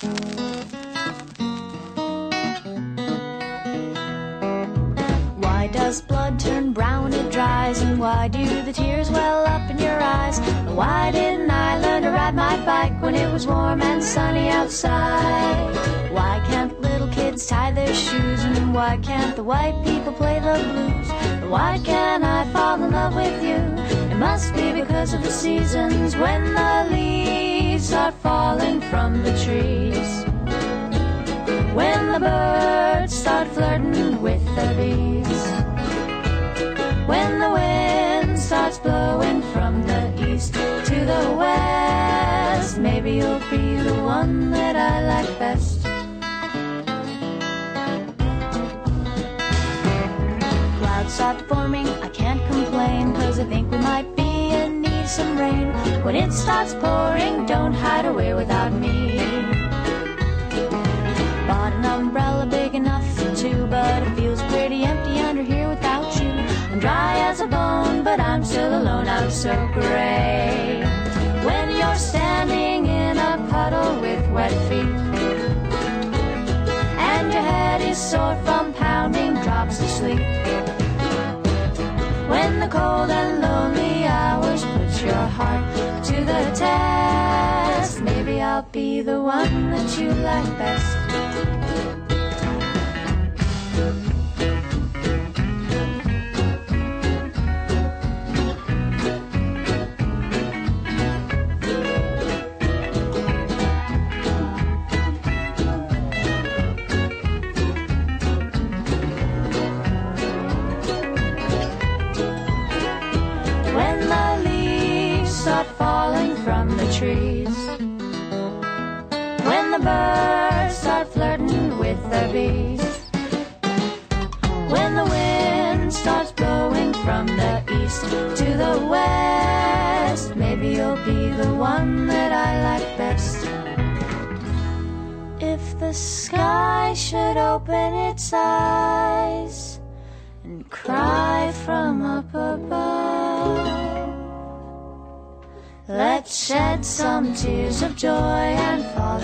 Why does blood turn brown? It dries. And why do the tears well up in your eyes? Why didn't I learn to ride my bike when it was warm and sunny outside? Why can't little kids tie their shoes? And why can't the white people play the blues? Why can't I fall in love with you? It must be because of the seasons when the leaves are falling from the trees. When the birds start flirting with the bees. When the wind starts blowing from the east to the west. Maybe you'll be the one that I like best. Clouds forming, I can't complain, cause I think we might be some rain. When it starts pouring, don't hide away without me. Bought an umbrella big enough for two, but it feels pretty empty under here without you. I'm dry as a bone, but I'm still alone, I'm so gray. When you're standing in a puddle with wet feet, and your head is sore from pounding drops of sleep. When the cold and I'll be the one that you like best. When the leaves start falling from the trees. Bees. When the wind starts blowing from the east to the west. Maybe you'll be the one that I like best. If the sky should open its eyes and cry from up above. Let's shed some tears of joy and fall.